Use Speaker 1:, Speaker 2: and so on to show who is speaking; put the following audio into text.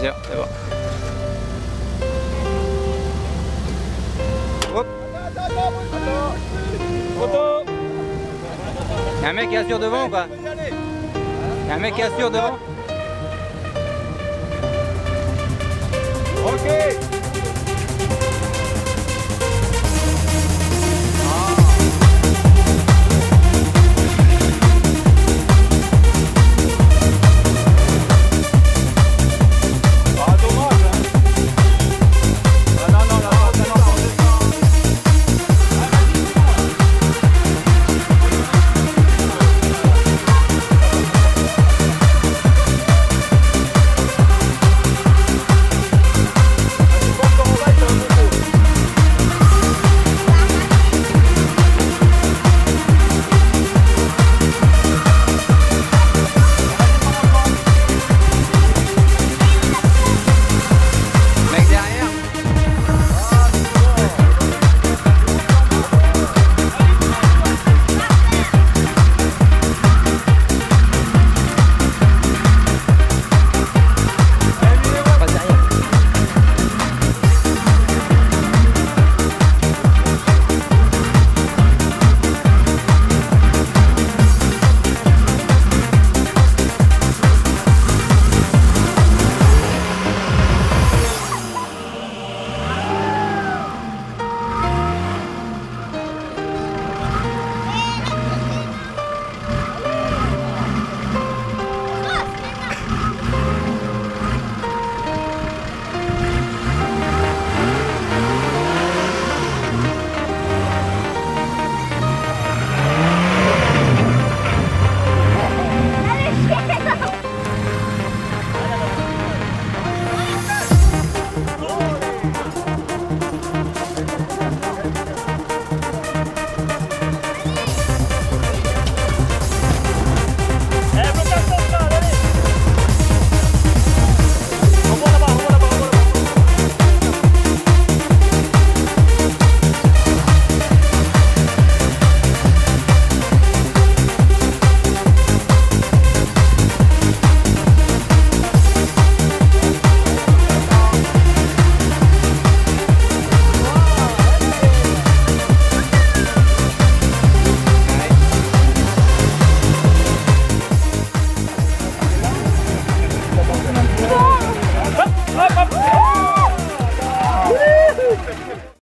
Speaker 1: vas-y, c'est bon. Hop. Attends, attends, Photo Y'a un mec qui assure devant ou pas Y'a un mec qui assure devant Ok.